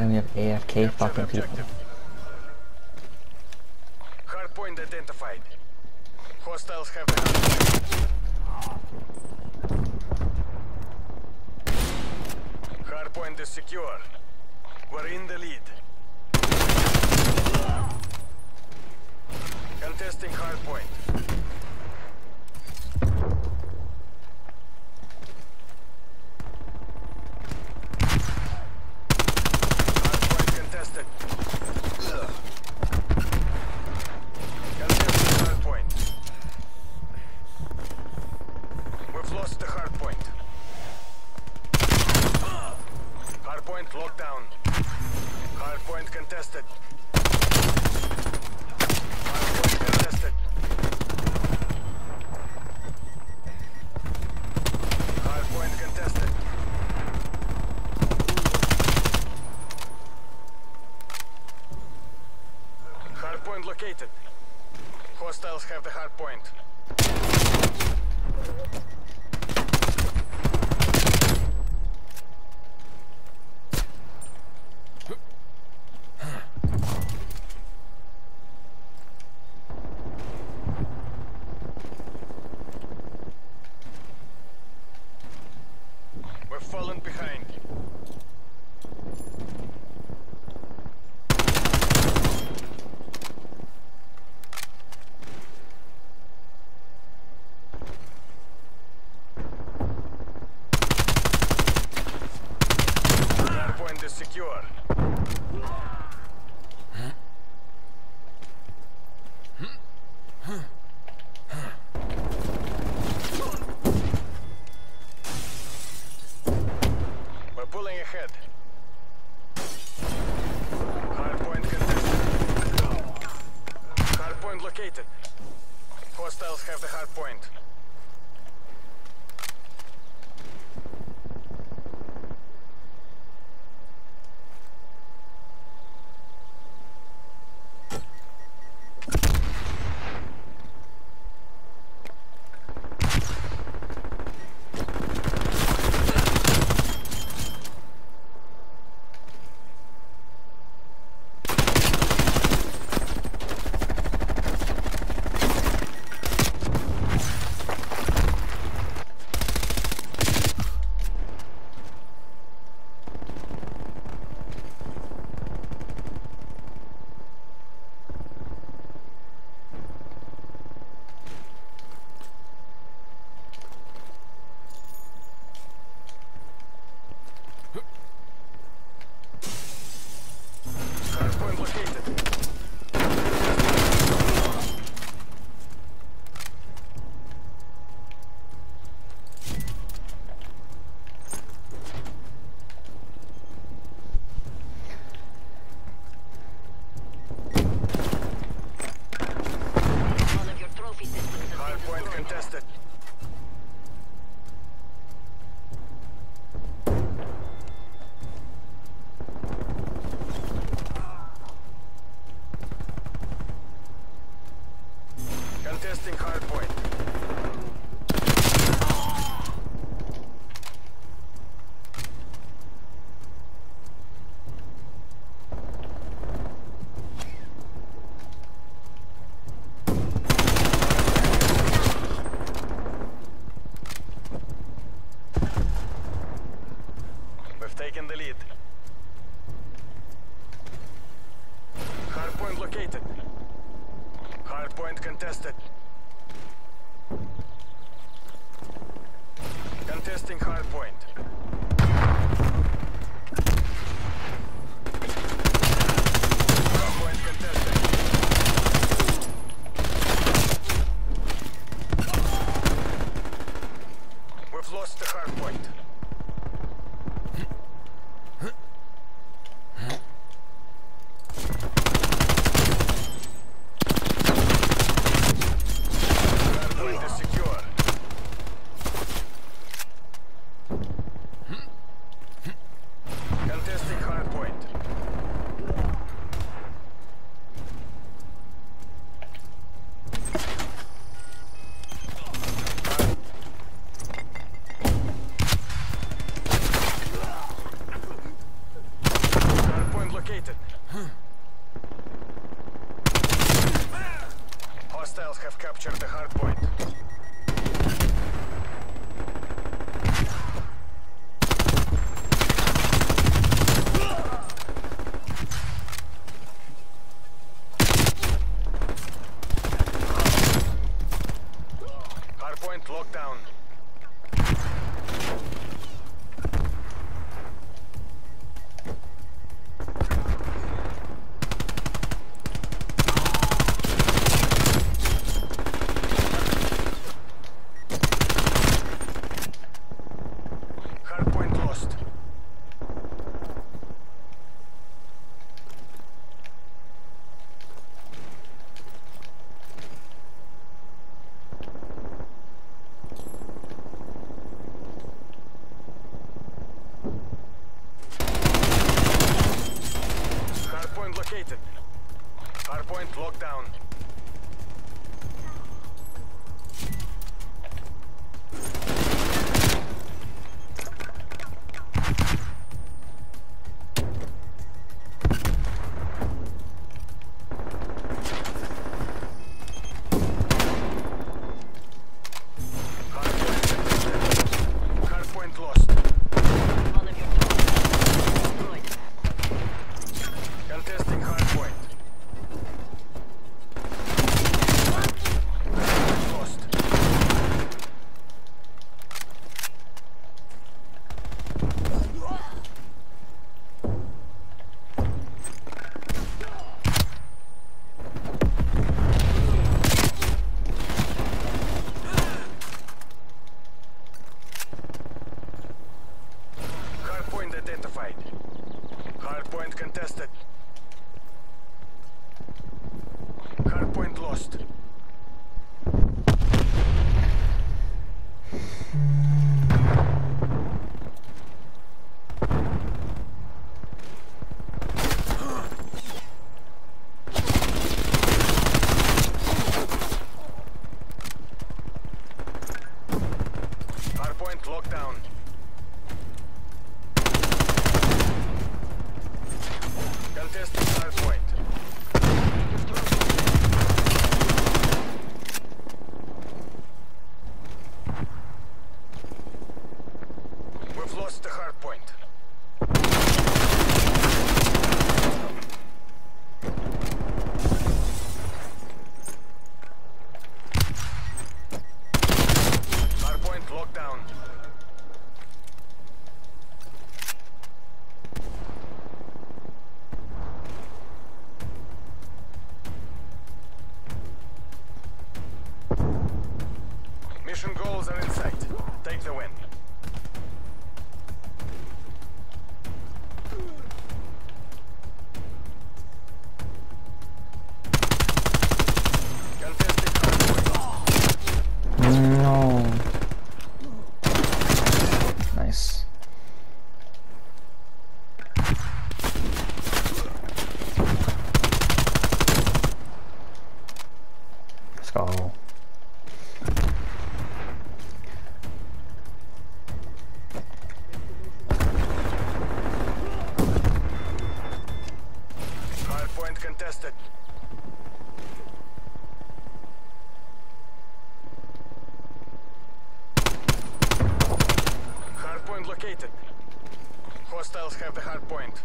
army have AFK fucking people. Hardpoint identified. Hostiles have the hardpoint. Hardpoint is secure. We're in the lead. Contesting. Hardpoint contested. Contesting hardpoint. We've lost the hardpoint. Hardpoint locked down. Hardpoint contested. Hardpoint contested. Hardpoint contested. Hardpoint located. Hostiles have the hardpoint. We're falling behind. Hardpoint is secure. We're pulling ahead. Hardpoint contested. Located. Hostiles have the hardpoint. Hardpoint Contesting hardpoint. Hardpoint contested. We've lost the hardpoint. Hardpoint is secure. Contesting hardpoint. Hardpoint locked down. Hardpoint lost. Located. Hardpoint locked down. Hardpoint Hardpoint lost. All of your trophy systems destroyed. Contesting hardpoint. Hardpoint lost. Identified. Hardpoint contested. Hardpoint lost. Hardpoint locked down. Contesting hardpoint. We've lost the locked down. Mission goals are in sight. Take the win. Contested. Hardpoint located. Hostiles have the hardpoint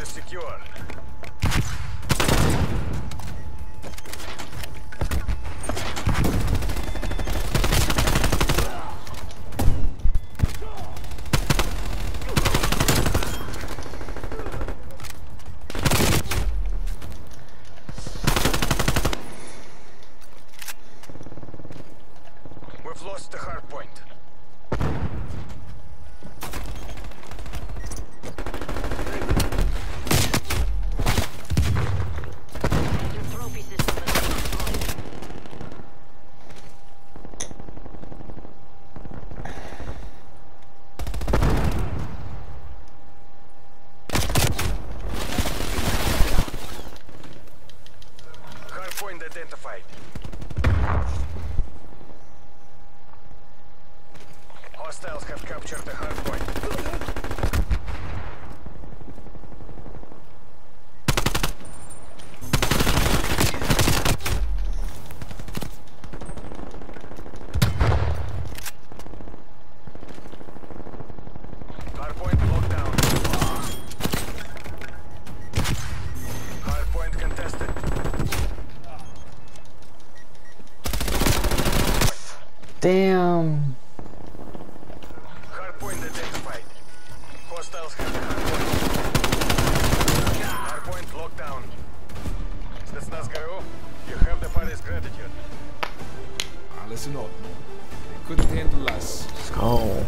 is secure. We've lost Damn. Hardpoint identified. Hostiles have hardpoint. You have the party's gratitude. Listen up. They couldn't handle us. Let's go.